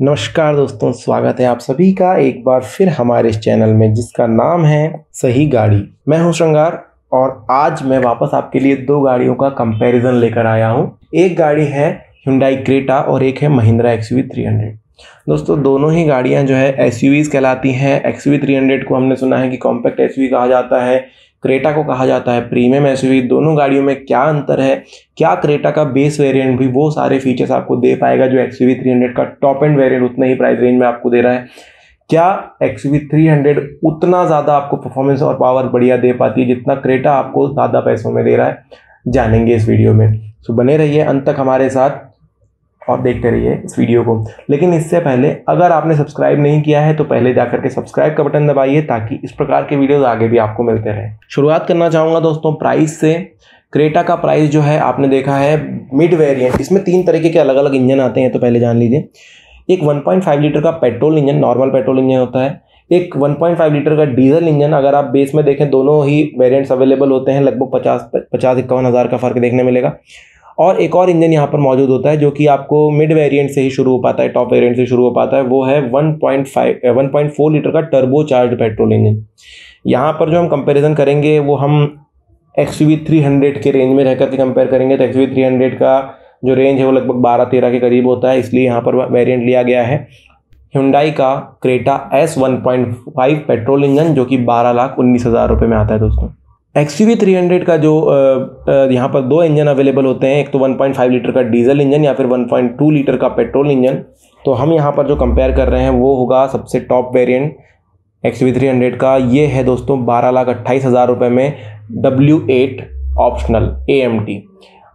नमस्कार दोस्तों, स्वागत है आप सभी का एक बार फिर हमारे इस चैनल में, जिसका नाम है सही गाड़ी। मैं हूँ श्रृंगार और आज मैं वापस आपके लिए दो गाड़ियों का कंपैरिजन लेकर आया हूँ। एक गाड़ी है Hyundai क्रेटा और एक है महिंद्रा एक्स वी दोस्तों, दोनों ही गाड़ियाँ जो है एस कहलाती हैं। एक्स वी को हमने सुना है कि कॉम्पैक्ट एस कहा जाता है। क्रेटा को कहा जाता है। प्रीमियम एसयूवी, दोनों गाड़ियों में क्या अंतर है? क्या क्रेटा का बेस वेरिएंट भी वो सारे फीचर्स आपको दे पाएगा जो एक्स वी का टॉप एंड वेरिएंट उतने ही प्राइस रेंज में आपको दे रहा है? क्या एक्स वी थ्री हंड्रेड उतना ज़्यादा आपको परफॉर्मेंस और पावर बढ़िया दे पाती है जितना क्रेटा आपको ज़्यादा पैसों में दे रहा है? जानेंगे इस वीडियो में। सो बने रहिए अंत तक हमारे साथ। और देखते रहिए इस वीडियो को। लेकिन इससे पहले, अगर आपने सब्सक्राइब नहीं किया है तो पहले जाकर के सब्सक्राइब का बटन दबाइए ताकि इस प्रकार के वीडियोस आगे भी आपको मिलते रहें। शुरुआत करना चाहूँगा दोस्तों प्राइस से। क्रेटा का प्राइस जो है, आपने देखा है, मिड वेरिएंट। इसमें तीन तरीके के अलग अलग इंजन आते हैं तो पहले जान लीजिए। एक 1.5 लीटर का petrol engine, normal petrol engine होता है। एक 1.5 लीटर का डीजल इंजन, अगर आप बेस में देखें, दोनों ही वेरिएंट्स अवेलेबल होते हैं, लगभग पचास पचास इक्यावन हज़ार का फ़र्क देखने मिलेगा। और एक और इंजन यहाँ पर मौजूद होता है जो कि आपको मिड वेरिएंट से ही शुरू हो पाता है टॉप वेरिएंट से शुरू हो पाता है, वो है 1.5 1.4 लीटर का टर्बो चार्ज पेट्रोल इंजन यहाँ पर जो हम कंपैरिजन करेंगे, वो हम एक्स वी थ्री हंड्रेड के रेंज में रह करके कंपेयर करेंगे तो एक्स वी थ्री हंड्रेड का जो रेंज है वो लगभग बारह तेरह के करीब होता है, इसलिए यहाँ पर वेरिएंट लिया गया है। हुंडाई का Creta S one point five petrol engine जो कि बारह लाख उन्नीस हज़ार रुपये में आता है दोस्तों। एक्स यू थ्री हंड्रेड का जो यहाँ पर दो इंजन अवेलेबल होते हैं, एक तो 1.5 लीटर का डीजल इंजन या फिर 1.2 लीटर का पेट्रोल इंजन तो हम यहाँ पर जो कंपेयर कर रहे हैं, वो होगा सबसे top variant X V three hundred का। ये है दोस्तों बारह लाख अट्ठाईस हज़ार रुपये में W eight optional A M T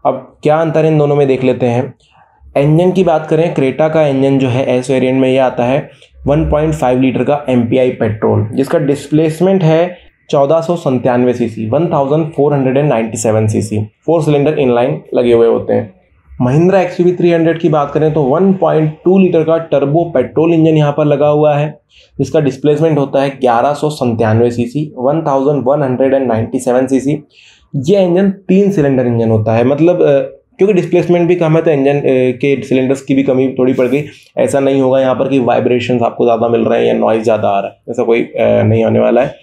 अब क्या अंतर इन दोनों में देख लेते हैं। इंजन की बात करें क्रेटा का इंजन जो है एस वेरिएंट में ये आता है 1.5 लीटर का MPI पेट्रोल जिसका डिस्प्लेसमेंट है चौदह सौ संतानवे C C one thousand four hundred and ninety seven C C four cylinder inline लगे हुए होते हैं। Mahindra X U three hundred की बात करें तो 1.2 लीटर का टर्बो पेट्रोल इंजन यहाँ पर लगा हुआ है, जिसका डिस्प्लेसमेंट होता है ग्यारह सौ संतानवे C C one thousand one hundred and ninety seven C C ये इंजन तीन सिलेंडर इंजन होता है मतलब क्योंकि डिस्प्लेसमेंट भी कम है तो इंजन के सिलेंडर्स की भी कमी थोड़ी पड़ गई। ऐसा नहीं होगा यहाँ पर कि वाइब्रेशन आपको ज़्यादा मिल रहे हैं या नॉइज़ ज़्यादा आ रहा है, ऐसा कोई नहीं होने वाला है।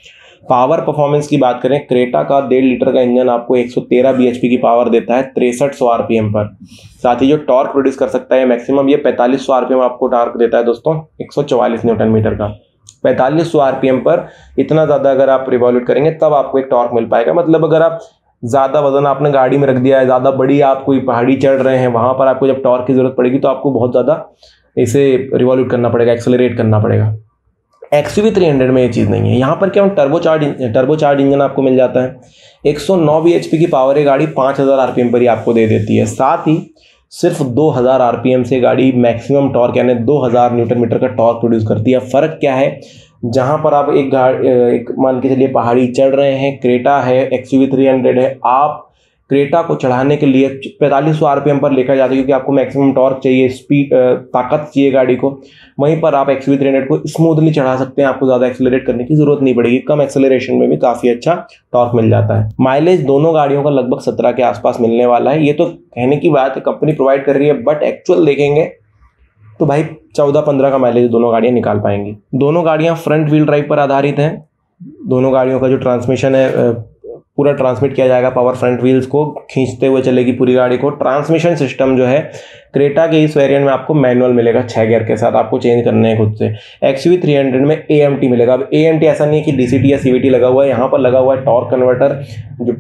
पावर परफॉर्मेंस की बात करें, क्रेटा का डेढ़ लीटर का इंजन आपको 113 bhp की पावर देता है, तिरसठ सौ आरपीएम पर। साथ ही जो टॉर्क प्रोड्यूस कर सकता है, मैक्सिमम ये पैंतालीस सौ आरपीएम आपको टॉर्क देता है दोस्तों 144 न्यूटन मीटर का। पैंतालीस सौ आरपीएम पर इतना ज़्यादा अगर आप रिवॉल्यूट करेंगे, तब आपको एक टॉर्क मिल पाएगा। मतलब अगर आप ज़्यादा वज़न आपने गाड़ी में रख दिया है, ज़्यादा बड़ी आप कोई पहाड़ी चढ़ रहे हैं, वहाँ पर आपको जब टॉर्क की ज़रूरत पड़ेगी तो आपको बहुत ज़्यादा इसे रिवॉल्यूट करना पड़ेगा, एक्सेलरेट करना पड़ेगा। एक्स यू थ्री हंड्रेड में ये चीज़ नहीं है। यहाँ पर क्या turbo charge turbo charge engine आपको मिल जाता है। एक 109 बीएचपी की पावर है गाड़ी 5000 आरपीएम पर ही आपको दे देती है। साथ ही सिर्फ़ 2000 आरपीएम से गाड़ी मैक्सिमम टॉर्क यानी 2000 न्यूटन मीटर का टॉर्क प्रोड्यूस करती है। फ़र्क क्या है? जहाँ पर आप एक गाड़ी एक मान के चलिए पहाड़ी चढ़ रहे हैं, क्रेटा है एक्स यू थ्री हंड्रेड है, आप क्रेटा को चढ़ाने के लिए पैंतालीस सौ आरपीएम पर लेकर जाते हैं, क्योंकि आपको मैक्सिमम टॉर्क चाहिए स्पीड ताकत चाहिए गाड़ी को। वहीं पर आप एक्स वी थ्री को स्मूथली चढ़ा सकते हैं, आपको ज़्यादा एक्सेलरेट करने की ज़रूरत नहीं पड़ेगी। कम एक्सेलरेशन में भी काफ़ी अच्छा टॉर्क मिल जाता है। माइलेज दोनों गाड़ियों का लगभग सत्रह के आसपास मिलने वाला है। ये तो कहने की बात है कंपनी प्रोवाइड कर रही है बट एक्चुअल देखेंगे तो भाई चौदह पंद्रह का माइलेज दोनों गाड़ियाँ निकाल पाएँगी। दोनों गाड़ियाँ फ्रंट व्हील ड्राइव पर आधारित हैं। दोनों गाड़ियों का जो ट्रांसमिशन है पूरा ट्रांसमिट किया जाएगा पावर फ्रंट व्हील्स को, खींचते हुए चलेगी पूरी गाड़ी को। ट्रांसमिशन सिस्टम जो है क्रेटा के इस वेरिएंट में आपको मैनुअल मिलेगा छः गेयर के साथ, आपको चेंज करने हैं खुद से। एक्स वी थ्री हंड्रेड में ए एम टी मिलेगा। अब ए एम टी ऐसा नहीं है कि डी सी टी या सी वी टी लगा हुआ है, यहाँ पर लगा हुआ है टॉर्क कन्वर्टर जो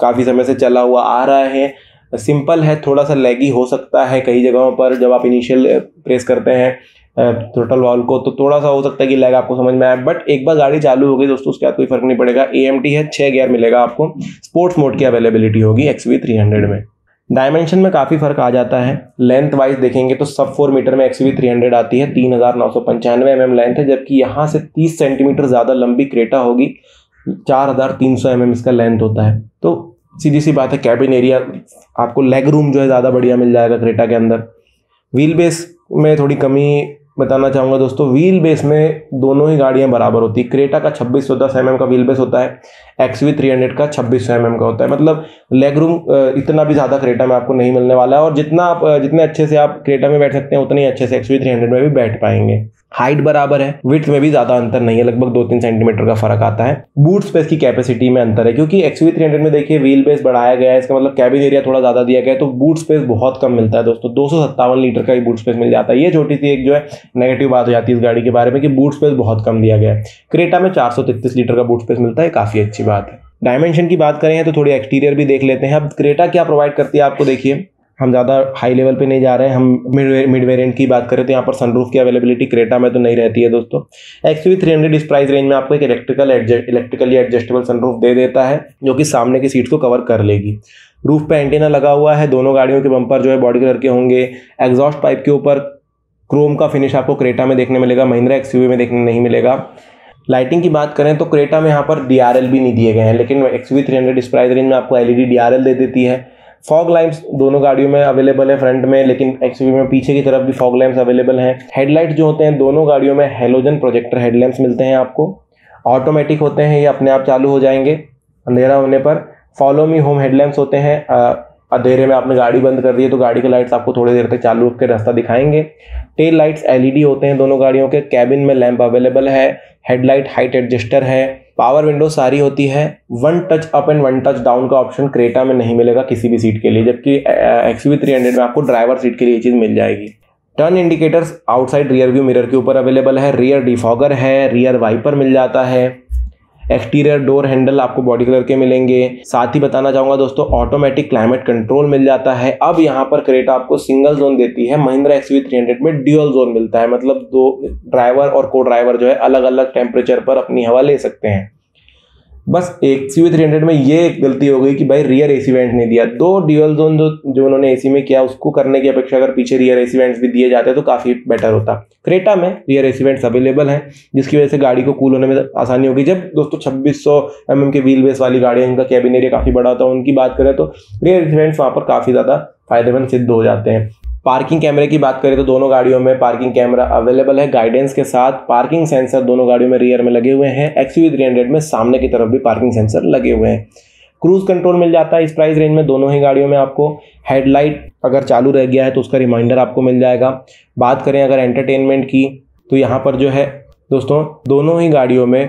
काफ़ी समय से चला हुआ आ रहा है। सिंपल है, थोड़ा सा लैगी हो सकता है कई जगहों पर, जब आप इनिशियल प्रेस करते हैं। थ्रोटल वाल को तो थोड़ा सा हो सकता है कि लैग आपको समझ में आए बट एक बार गाड़ी चालू हो गई दोस्तों, उसके बाद कोई फ़र्क नहीं पड़ेगा। ए है छः गियर मिलेगा आपको। स्पोर्ट्स मोड की अवेलेबिलिटी होगी एक्स वी में। डायमेंशन में काफ़ी फ़र्क आ जाता है। लेंथ वाइज देखेंगे तो सब फोर मीटर में एक्स वी थ्री हंड्रेड आती है, तीन हज़ार नौ सौ पंचानवे एम एम लेंथ है, जबकि यहाँ से तीस सेंटीमीटर ज़्यादा लंबी क्रेटा होगी। चार हज़ार तीन सौ एम एम इसका लेंथ होता है। तो सीधी सी बात है कैबिन एरिया आपको लेग रूम जो है ज़्यादा बढ़िया मिल जाएगा क्रेटा के अंदर। व्हील बेस में थोड़ी कमी बताना चाहूँगा दोस्तों व्हील बेस में दोनों ही गाड़ियाँ बराबर होती है। क्रेटा का छब्बीस सौ एम का व्हील बेस होता है। एक्स वी थ्री हंड्रेड का छब्बीस सौ एम एम का होता है। मतलब लेग रूम इतना भी ज़्यादा क्रेटा में आपको नहीं मिलने वाला है और जितना आप जितने अच्छे से आप क्रेटा में बैठ सकते हैं, उतने ही अच्छे से एक्स वी थ्री हंड्रेड में भी बैठ पाएँगे। हाइट बराबर है। विथ में भी ज़्यादा अंतर नहीं है। लगभग दो तीन सेंटीमीटर का फ़र्क आता है। बूट स्पेस की कैपेसिटी में अंतर है, क्योंकि एक्सवी थ्री हंड्रेड में देखिए व्हील बेस बढ़ाया गया है, इसका मतलब कैबिन एरिया थोड़ा ज़्यादा दिया गया है तो बूट स्पेस बहुत कम मिलता है दोस्तों। दो सौ सत्तावन लीटर का ही बूट स्पेस मिल जाता है। ये छोटी सी एक जो है नेगेटिव बात हो जाती है इस गाड़ी के बारे में कि बूट स्पेस बहुत कम दिया गया है। क्रेटा में चार लीटर का बूट स्पेस मिलता है काफ़ी अच्छी बात है। डायमेंशन की बात करें तो थोड़ी एक्सटीरियर भी देख लेते हैं। अब क्रेटा क्या प्रोवाइड करती है आपको देखिए। हम ज़्यादा हाई लेवल पे नहीं जा रहे हैं। हम मिड मिड वेरिएंट की बात करें तो यहाँ पर सनरूफ की अवेलेबिलिटी क्रेटा में तो नहीं रहती है दोस्तों। एक्स वी थ्री हंड्रेड इस प्राइस रेंज में आपको एक इलेक्ट्रिकल इलेक्ट्रिकली एडजस्टेबल सनरूफ दे देता है, जो कि सामने की सीट को कवर कर लेगी। रूफ पे एंटीना लगा हुआ है। दोनों गाड़ियों के बम्पर जो है बॉडी कलर के होंगे। एग्जॉस्ट पाइप के ऊपर क्रोम का फिनिश आपको क्रेटा में देखने मिलेगा। महिंद्रा एक्स में देखने नहीं मिलेगा। लाइटिंग की बात करें तो क्रेटा में यहाँ पर DRL भी नहीं दिए गए हैं, लेकिन एक्स वी थ्री हंड्रेड इस प्राइस रेंज में आपको एलईडी DRL दे देती है। फॉग लाइट्स दोनों गाड़ियों में अवेलेबल है फ्रंट में, लेकिन एक्सवी में पीछे की तरफ़ भी फॉग लैंप्स अवेलेबल हैं। हेडलाइट जो होते हैं, दोनों गाड़ियों में हेलोजन प्रोजेक्टर हेडलैम्प्स मिलते हैं आपको। ऑटोमेटिक होते हैं, ये अपने आप चालू हो जाएँगे। अंधेरा होने पर फॉलो मी होम हेडलैम्प्स होते हैं अंधेरे में आपने गाड़ी बंद कर दी है तो गाड़ी के लाइट्स आपको थोड़ी देर तक चालू के रास्ता दिखाएँगे। टेल लाइट्स एलईडी होते हैं दोनों गाड़ियों के। कैबिन में लैंप अवेलेबल है हेडलाइट हाइट एडजस्टर है पावर विंडो सारी होती है। One touch up and one touch down का ऑप्शन क्रेटा में नहीं मिलेगा किसी भी सीट के लिए, जबकि एक्सवी थ्री हंड्रेड में आपको ड्राइवर सीट के लिए ये चीज़ मिल जाएगी। Turn indicators outside rear view mirror के ऊपर अवेलेबल है। रियर डिफॉगर है रियर वाइपर मिल जाता है। एक्सटीरियर डोर हैंडल आपको बॉडी कलर के मिलेंगे। साथ ही बताना चाहूँगा दोस्तों ऑटोमेटिक क्लाइमेट कंट्रोल मिल जाता है। अब यहाँ पर क्रेटा आपको सिंगल जोन देती है। महिंद्रा हंड्रेड में ड्यूअल जोन मिलता है। मतलब दो ड्राइवर और को ड्राइवर जो है अलग अलग टेम्परेचर पर अपनी हवा ले सकते हैं। बस एक सी वी थ्री हंड्रेड में ये एक गलती हो गई कि भाई रियर एसी वेंट नहीं दिया। दो ड्यूअल जोन जो जो उन्होंने एसी में किया, उसको करने की अपेक्षा अगर पीछे रियर एसी वेंट्स भी दिए जाते तो काफ़ी बेटर होता। क्रेटा में रियर एसी वेंट्स अवेलेबल हैं, जिसकी वजह से गाड़ी को कूल होने में आसानी होगी। जब दोस्तों छब्बीस सौ एम के व्हील बेस वाली गाड़ियाँ, इनका कैबिन एरिया काफ़ी बड़ा होता है उनकी बात करें तो रियर एसी वेंट्स वहाँ पर काफ़ी ज़्यादा फ़ायदेमंद सिद्ध हो जाते हैं। पार्किंग कैमरे की बात करें तो दोनों गाड़ियों में पार्किंग कैमरा अवेलेबल है। गाइडेंस के साथ पार्किंग सेंसर दोनों गाड़ियों में रियर में लगे हुए हैं। एक्सयू थ्री हंड्रेड में सामने की तरफ़ भी पार्किंग सेंसर लगे हुए हैं। क्रूज कंट्रोल मिल जाता है। इस प्राइस रेंज में दोनों ही गाड़ियों में आपको हेडलाइट अगर चालू रह गया है तो उसका रिमाइंडर आपको मिल जाएगा। बात करें अगर एंटरटेनमेंट की तो यहाँ पर जो है दोस्तों, दोनों ही गाड़ियों में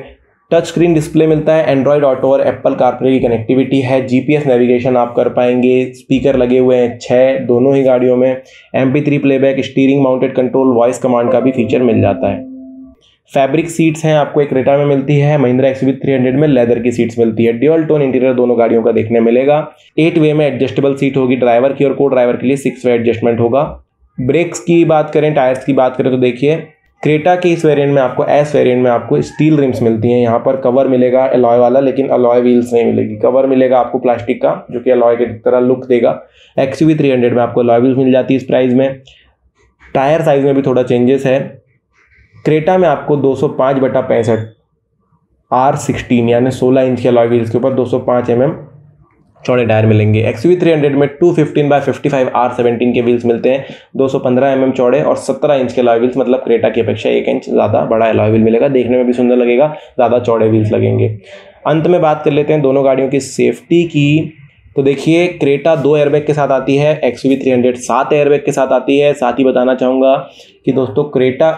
टच स्क्रीन डिस्प्ले मिलता है एंड्रॉयड ऑटो और एप्पल कारप्ले की कनेक्टिविटी है जीपीएस नेविगेशन आप कर पाएँगे स्पीकर लगे हुए हैं छः दोनों ही गाड़ियों में M P three playback steering mounted control voice command का भी फीचर मिल जाता है। फैब्रिक सीट्स हैं, आपको एक रेटा में मिलती है महिंद्रा एक्स थ्री हंड्रेड में लेदर की सीट्स मिलती है। ड्यूअल टोन इंटीरियर दोनों गाड़ियों का देखने मिलेगा। एट वे में एडजस्टेबल सीट होगी ड्राइवर की और को ड्राइवर के लिए सिक्स वे एडजस्टमेंट होगा। ब्रेक्स की बात करें टायर्स की बात करें तो देखिए क्रेटा के इस वेरिएंट में आपको एस वेरिएंट में आपको स्टील रिम्स मिलती हैं। यहाँ पर कवर मिलेगा अलॉय वाला, लेकिन अलॉय व्हील्स नहीं मिलेगी। कवर मिलेगा आपको प्लास्टिक का, जो कि अलॉय की तरह लुक देगा। एक्स वी थ्री हंड्रेड में आपको अलॉय व्हील्स मिल जाती है इस प्राइस में। टायर साइज़ में भी थोड़ा चेंजेस है। क्रेटा में आपको दो सौ पाँच बटा पैंसठ आर सिक्सटीन यानी सोलह इंच के अलॉय व्हील्स के ऊपर दो सौ पाँच एम एम चौड़े टायर मिलेंगे। एक्स वी थ्री हंड्रेड में two fifteen by fifty five R seventeen के व्हील्स मिलते हैं। दो सौ पंद्रह एम एम चौड़े और सत्रह इंच के लॉय व्हील्स मतलब क्रेटा की अपेक्षा एक इंच ज़्यादा बड़ा लॉय व्हील मिलेगा। देखने में भी सुंदर लगेगा, ज़्यादा चौड़े व्हील्स लगेंगे। अंत में बात कर लेते हैं दोनों गाड़ियों की सेफ्टी की। तो देखिए क्रेटा दो एयरबैग के साथ आती है एक्स वी थ्री हंड्रेड सात एयरबैग के साथ आती है। साथ ही बताना चाहूँगा कि दोस्तों क्रेटा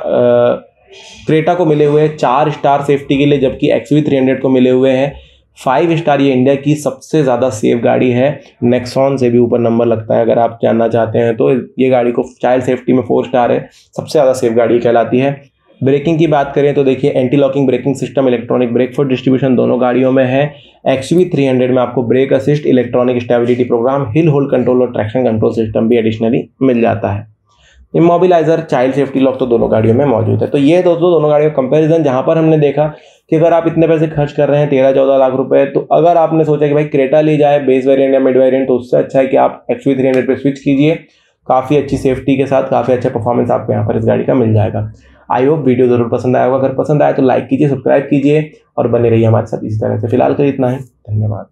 क्रेटा को मिले हुए चार स्टार सेफ्टी के लिए, जबकि एक्स वी थ्री हंड्रेड को मिले हुए हैं। फाइव स्टार ये इंडिया की सबसे ज़्यादा सेफ़ गाड़ी है। नेक्सॉन से भी ऊपर नंबर लगता है, अगर आप जानना चाहते हैं तो। ये गाड़ी को चाइल्ड सेफ्टी में फोर स्टार है, सबसे ज़्यादा सेफ़ गाड़ी कहलाती है। ब्रेकिंग की बात करें तो देखिए anti locking braking system electronic brake for distribution दोनों गाड़ियों में है। एक्स वी थ्री हंड्रेड में आपको brake assist electronic stability program hill hold control और ट्रैक्शन कंट्रोल सिस्टम भी एडिशनली मिल जाता है। इमोबिलाइजर चाइल्ड सेफ्टी लॉक तो दोनों गाड़ियों में मौजूद है। तो ये दोस्तों, दोनों गाड़ियों का कंपेरिजन जहाँ पर हमने देखा कि अगर आप इतने पैसे खर्च कर रहे हैं, तेरह चौदह लाख रुपए तो अगर आपने सोचा कि भाई क्रेटा ली जाए बेस वेरिएंट या मिड वेरिएंट तो उससे अच्छा है कि आप एक्स वी थ्री हंड्रेड पर स्विच कीजिए। काफ़ी अच्छी सेफ्टी के साथ, काफ़ी अच्छा परफॉर्मेंस आपको यहाँ पर इस गाड़ी का मिल जाएगा। आई होप वीडियो ज़रूर पसंद आएगा अगर पसंद आए तो लाइक कीजिए सब्सक्राइब कीजिए और बने रहिए हमारे साथ इसी तरह से। फ़िलहाल तो इतना ही। धन्यवाद।